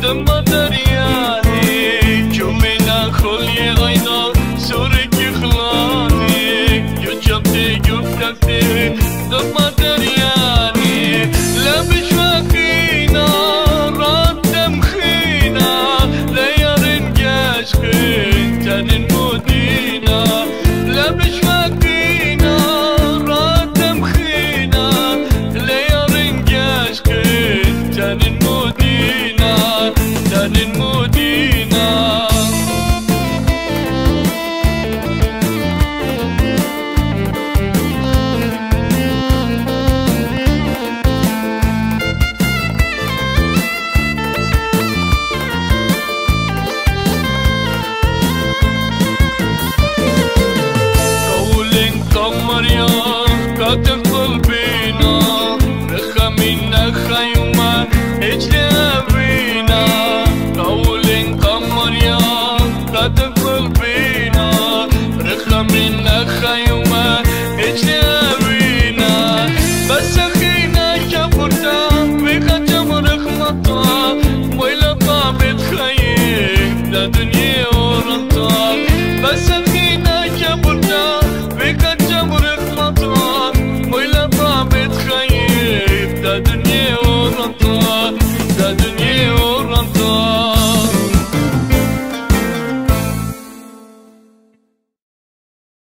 怎么 de nuit.